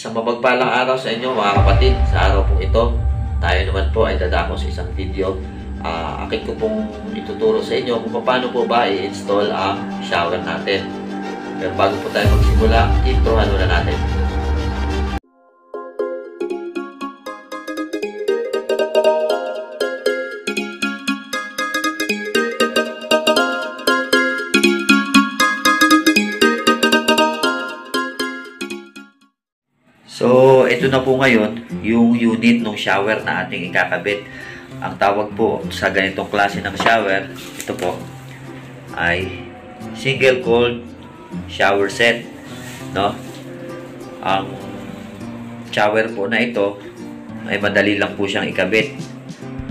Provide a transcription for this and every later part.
Isang mapagpalang araw sa inyo mga kapatid. Sa araw pong ito, tayo naman po ay dadako sa isang video. Ah, akin ko pong ituturo sa inyo kung paano po ba i-install ang shower natin. Pero bago po tayo magsimula, introhan muna natin. So, ito na po ngayon, yung unit ng shower na ating ikakabit. Ang tawag po sa ganitong klase ng shower, ito po, ay single cold shower set. No? Ang shower po na ito, ay madali lang po siyang ikabit.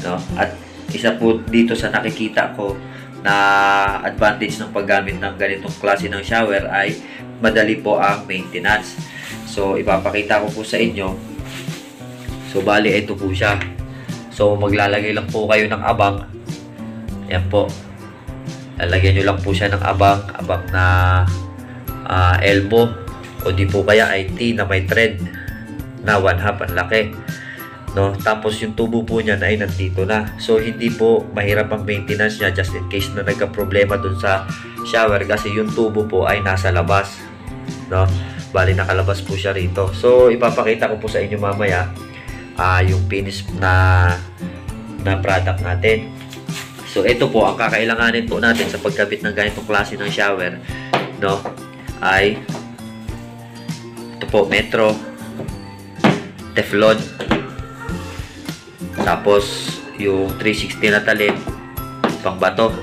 No? At isa po dito sa nakikita ko na advantage ng paggamit ng ganitong klase ng shower ay madali po ang maintenance. So, ipapakita ko po sa inyo. So, bali, ito po siya. So, maglalagay lang po kayo ng abang. Yan po. Lalagyan nyo lang po siya ng abang. Abang na ah, elbow. O di po kaya ay T na may thread na one half ang laki. No? Tapos yung tubo po niya ay nandito na. So, hindi po mahirap ang maintenance niya just in case na nagka-problema dun sa shower kasi yung tubo po ay nasa labas. No? Bali, nakalabas po siya rito. So, ipapakita ko po sa inyo mamaya ah yung finish na na product natin. So, ito po, ang kakailanganin po natin sa pagkabit ng ganitong klase ng shower, no, ay ito po, metro, teflon, tapos yung 360 na talim, pang bato,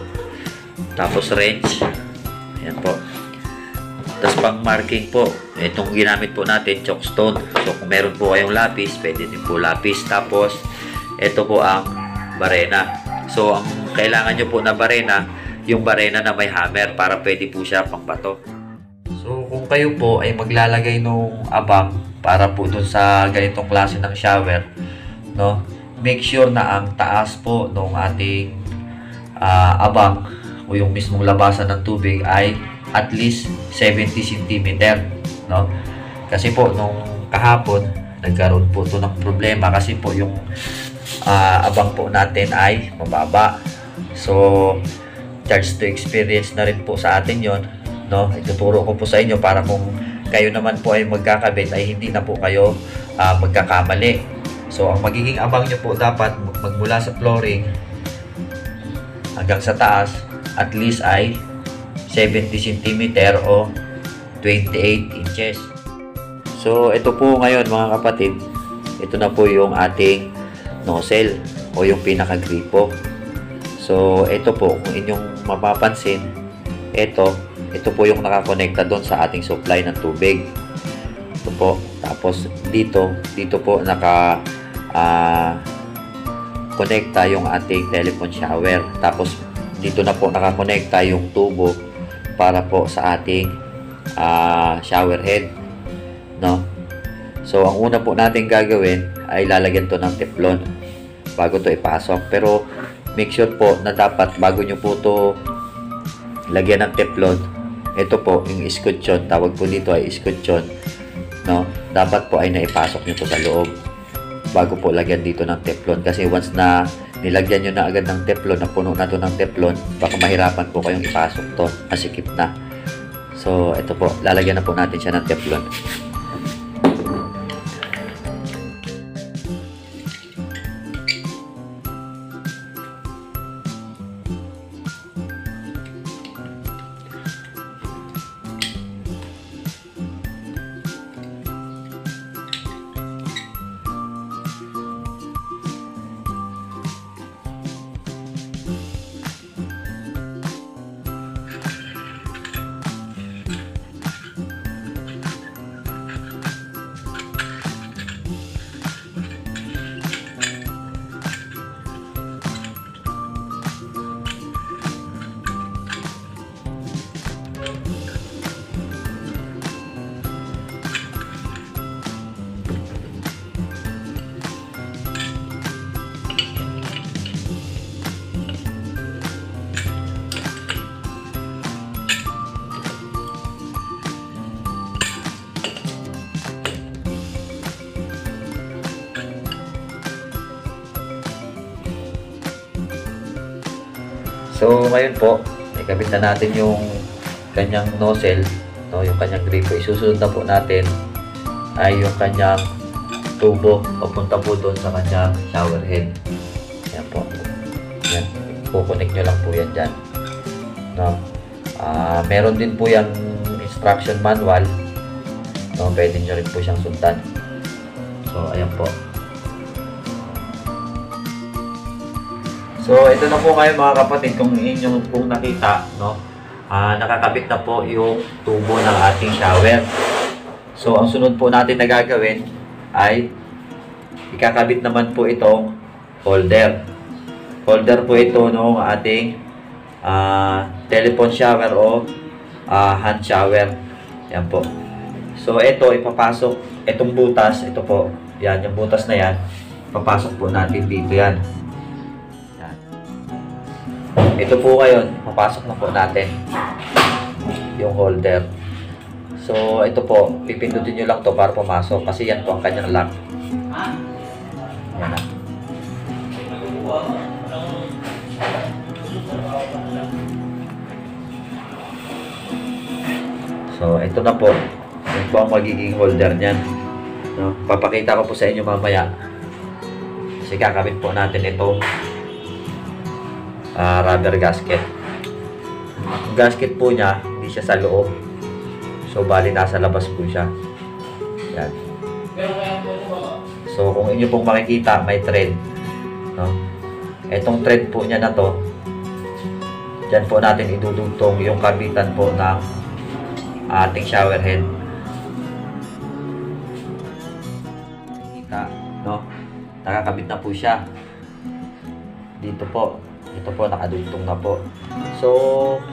tapos wrench, ayan po, tapos pang marking po, itong ginamit po natin, chalkstone. So kung meron po kayong lapis, pwede din po lapis. Tapos, ito po ang barena. So ang kailangan nyo po na barena, yung barena na may hammer para pwede po siya pang bato. So kung kayo po ay maglalagay nung abang para po dun sa ganitong klase ng shower, no? Make sure na ang taas po nung ating ah, abang o yung mismong labasan ng tubig ay at least 70 cm, no? Kasi po nung kahapon nagkaroon po to ng problema kasi po yung ah, abang po natin ay mababa. So charge to experience na rin po sa atin 'yon, no? Ituturo ko po sa inyo para kung kayo naman po ay magkakabit ay hindi na po kayo ah, magkakamali. So ang magiging abang nyo po dapat magmula sa flooring hanggang sa taas at least ay 70 cm o 28 inches. So, ito po ngayon mga kapatid, ito na po yung ating nozzle o yung pinakagripo. So, ito po, kung inyong mapapansin, ito, ito po yung nakakonekta doon sa ating supply ng tubig. Ito po. Tapos, dito, dito po naka ah, konekta yung ating telephone shower. Tapos, dito na po nakakonekta yung tubo para po sa ating ah, shower head. No? So, ang una po natin gagawin ay lalagyan to ng teflon bago to ipasok. Pero, make sure po na dapat bago nyo po to lagyan ng teflon, ito po, yung escutcheon, tawag po dito ay escutcheon, no? Dapat po ay naipasok nyo to sa loob bago po lagyan dito ng teflon. Kasi once na nilagyan nyo na agad ng teflon, na puno na to ng teflon, baka mahirapan po kayong ipasok to, masikip na. So, ito po, lalagyan na po natin siya ng teflon. Ngayon po, ikabit na natin yung kanyang nozzle, no, yung kanyang gripo. Isusunod na po natin ay yung kanyang tubo papunta po doon sa kanyang shower head. Yan po. Yan. Kukonek nyo lang po yan dyan. No? Ah, meron din po yung instruction manual. No, pwede nyo rin po siyang sundan. So, ayan po. So, ito na po kayo mga kapatid kung inyong pong nakita, no? Ah, nakakabit na po yung tubo ng ating shower. So, ang sunod po natin na gagawin ay ikakabit naman po itong holder. Holder po ito ng ating ah, telephone shower o ah, hand shower. Yan po. So, ito ipapasok, itong butas, ito po, yan, yung butas na yan, papasok po natin dito. Yan. Ito po ngayon, papasok na po natin yung holder. So, ito po, pipindutin nyo lang to para pumasok kasi yan po ang kanyang lock. Yan na. So, ito na po. Yan po ang magiging holder niyan. No? Papakita ko po sa inyo mamaya. Kasi kakabit po natin itong ah, rubber gasket. Gasket po niya, hindi siya sa loob. So, bali nasa labas po siya. Yan. So, kung inyo pong makikita, may thread. No? Itong thread po niya na to, dyan po natin idudugtong yung kabitan po ng ating shower head. Kita, no? Nakakabit na po siya. Dito po. Ito po, nakadugtong na po. So,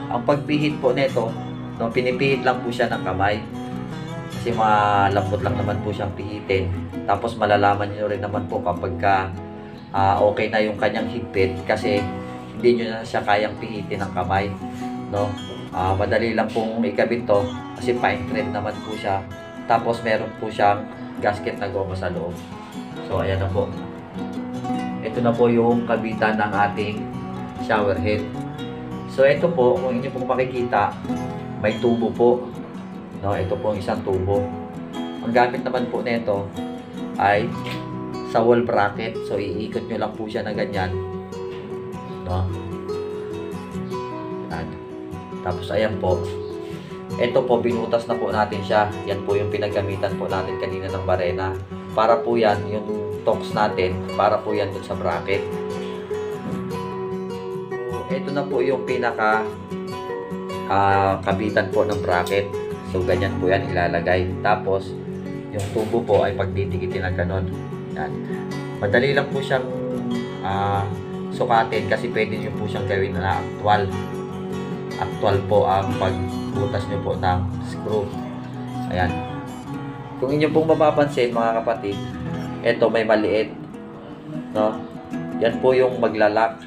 ang pagpihit po nito, no, pinipihit lang po siya ng kamay. Kasi malambot lang naman po siyang pihitin. Tapos malalaman niyo rin naman po kapag ka, ah, okay na yung kanyang higpit kasi hindi nyo na siya kayang pihitin ng kamay. No? Ah, madali lang pong ikabit to kasi fine thread naman po siya. Tapos meron po siyang gasket na goma sa loob. So ayan na po. Ito na po yung kabitan ng ating shower head. So ito po, kung inyo pong makikita, may tubo po. No, ito po ang isang tubo. Ang gamit naman po nito ay sa wall bracket. So iikot nyo lang po siya na ganyan. No? Yan. Tapos ayan po. Ito po, binutas na po natin siya. Yan po yung pinagamitan po natin kanina ng barena. Para po yan, yung tox natin, para po yan dun sa bracket. Ito na po yung pinaka ah, kabitan po ng bracket. So, ganyan po yan ilalagay. Tapos, yung tubo po ay pagdidikitin ng ganon. Yan. Madali lang po siyang ah, sukatin kasi pwede nyo po siyang gawin na actual. Actual po ang pagbutas nyo po ng screw. Ayan. Kung inyo pong mapapansin mga kapatid, ito may maliit. No? Yan po yung maglalak.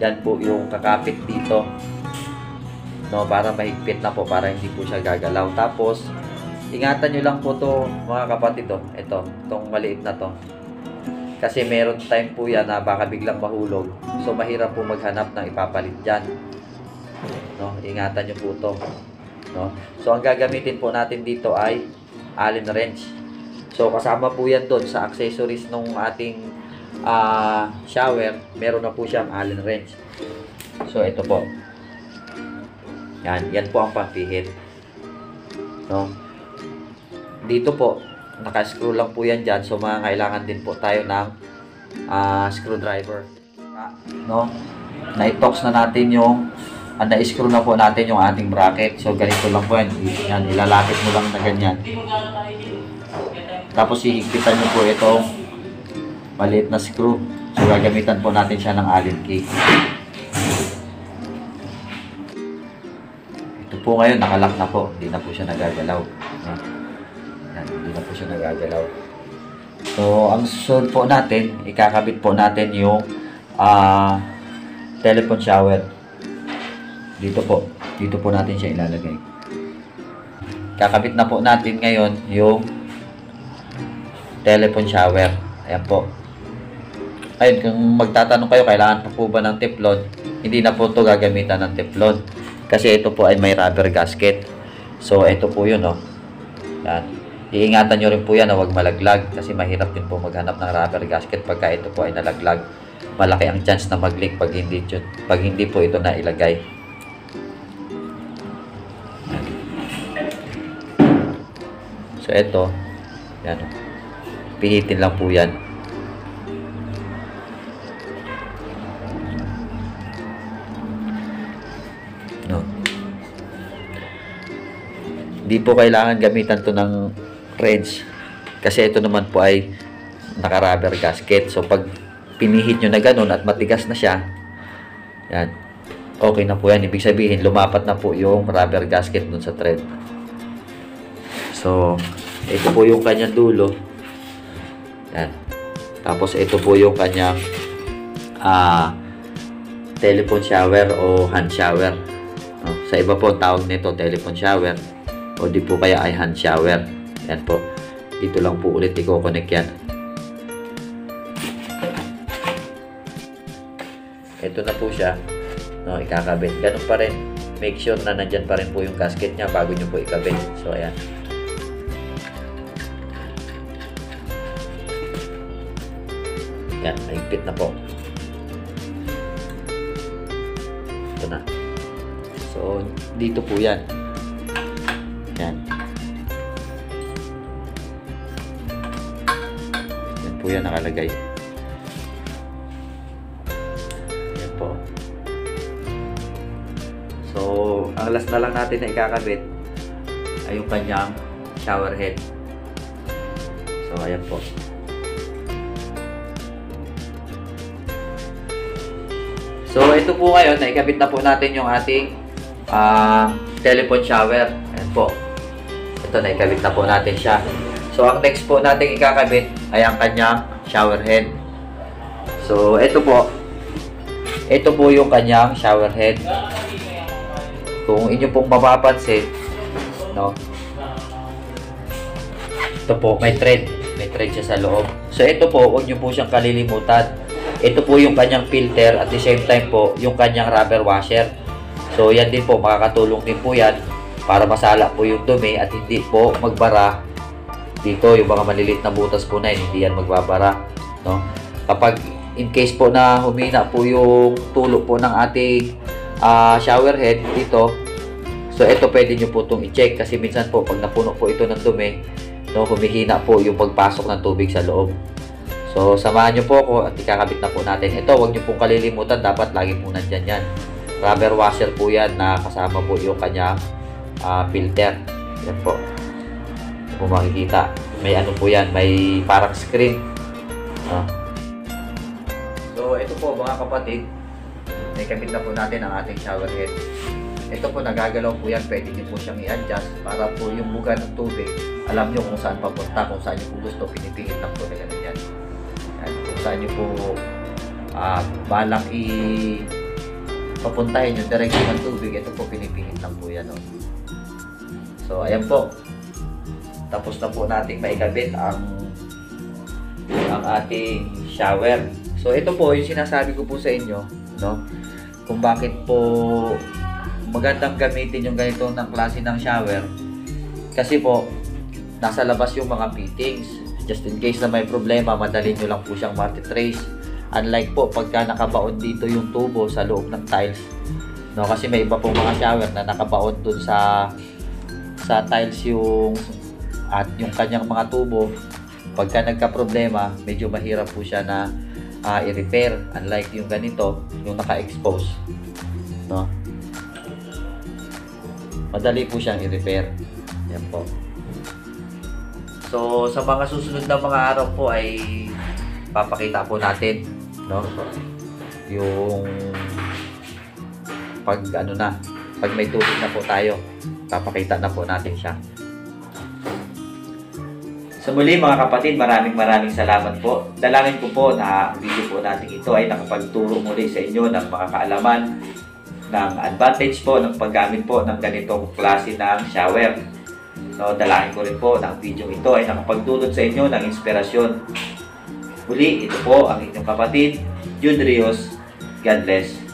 Yan po yung kakapit dito. No, para mahigpit na po, para hindi po siya gagalaw. Tapos, ingatan nyo lang po to mga kapatid to. Ito, itong maliit na to. Kasi meron time po yan na baka biglang mahulog. So, mahirap po maghanap ng ipapalit dyan. No, ingatan nyo po to. No? So, ang gagamitin po natin dito ay Allen wrench. So, kasama po yan doon sa accessories ng ating ah, shower. Meron na po siyang Allen wrench. So, ito po. Yan, yan po ang pangpihit. No? Dito po, naka-screw lang po yan dyan. So, mga kailangan din po tayo ng ah, screwdriver. No? Na-tox na natin yung ah, na-screw na po natin yung ating bracket. So, ganito lang po yan. Yan, ilalapit mo lang na ganyan. Tapos, hihigpitan nyo po itong maliit na screw. So, gagamitan po natin siya ng Allen key. Ito po ngayon, nakalock na po. Hindi na po siya nagagalaw. Yan. Hindi na po siya nagagalaw. So, ang susunod po natin, ikakabit po natin yung ah telephone shower. Dito po. Dito po natin siya ilalagay. Kakabit na po natin ngayon yung telephone shower. Ayan po. Ayun, kung magtatanong kayo, kailangan pa po ba ng teflon? hindi na po ito gagamitan ng teflon. Kasi ito po ay may rubber gasket. So, ito po yun, oh. Yan. Iingatan nyo rin po yan na huwag malaglag kasi mahirap din po maghanap ng rubber gasket pagka ito po ay nalaglag. Malaki ang chance na mag-leak pag hindi, pag hindi po ito na ilagay. So, ito. Yan. Pihitin lang po yan. Di po kailangan gamitan to ng wrench. Kasi ito naman po ay naka-rubber gasket. So, pag pinihit nyo na ganun at matigas na siya, yan, okay na po yan. Ibig sabihin, lumapat na po yung rubber gasket dun sa thread. So, ito po yung kanyang dulo. Yan. Tapos, ito po yung kanyang ah telephone shower o hand shower. No? Sa iba po, tawag nito telephone shower o di po kaya ay hand shower. Yan po. Dito lang po ulit i-connect yan. Ito na po siya. No, ikakabit. Ganun pa rin. Make sure na nandyan pa rin po yung gasket niya bago nyo po ikabit. So, ayan. Yan, mahigpit na po. Ito na. So, dito po. Yan. Po yan nakalagay. Yan po. So, ang last na lang natin na ikakabit ay yung kanyang shower head. So, ayan po. So, ito po ngayon, naikabit na po natin yung ating ah, telephone shower. Ayan po. Ito, naikabit na po natin siya. So, ang next po natin ikakabit ay ang kanyang shower head. So, ito po. Ito po yung kanyang shower head. Kung inyo pong mapapansin, no? Ito po, may thread. May thread siya sa loob. So, ito po, huwag nyo po siyang kalilimutan. Ito po yung kanyang filter at the same time po, yung kanyang rubber washer. So, yan din po, makakatulong din po yan para masala po yung dumi at hindi po magbara dito, yung mga maliliit na butas po na yun, hindi yan magbabara. No? Kapag in case po na humina po yung tulo po ng ating ah, shower head dito, so ito pwede nyo po itong i-check kasi minsan po pag napuno po ito ng dumi, no, humihina po yung pagpasok ng tubig sa loob. So, samahan nyo po ako at ikakabit na po natin. Ito, huwag nyo pong kalilimutan. Dapat lagi po nandyan yan. Rubber washer po yan na kasama po yung kanyang ah, filter. Yan po. Kung makikita. May ano po yan. May parang screen. Ah. So, ito po mga kapatid. May kabit na po natin ang ating shower head. Ito po, nagagalaw po yan. Pwede nyo po siyang i-adjust para po yung buga ng tubig. Alam nyo kung saan papunta, kung saan nyo po gusto. Pinipingit lang po na ganun yan. Yan, kung saan nyo po ah balak i papuntahin yung direksyon ng tubig, ito po pinipingit lang po yan. Oh. So, ayan po. Tapos na po natin maikabit ang ang ating shower. So, ito po yung sinasabi ko po sa inyo, no? Kung bakit po magandang gamitin yung ganito ng klase ng shower. Kasi po, nasa labas yung mga fittings. Just in case na may problema, madali nyo lang po siyang matitrace. Unlike po, pagka nakabaon dito yung tubo sa loob ng tiles. No, kasi may iba pong mga shower na nakabaon dun sa sa tiles yung at yung kanyang mga tubo. Pagka nagka-problema, medyo mahirap po siya na ah, i-repair. Unlike yung ganito, yung naka-expose. No? Madali po siyang i-repair. Yan po. So, sa mga susunod na mga araw po ay papakita po natin, no? Yung pag ano na, pag may tubig na po tayo, papakita na po natin siya. So muli mga kapatid, maraming maraming salamat po. Dalangin ko po na video po natin ito ay nakapagturo muli sa inyo ng mga kaalaman ng advantage po ng paggamit po ng ganitong klase ng shower. No, dalangin ko rin po na ang video ito ay nakapagdulot sa inyo ng inspirasyon. Muli, ito po ang inyong kapatid, Jun Rios. God bless.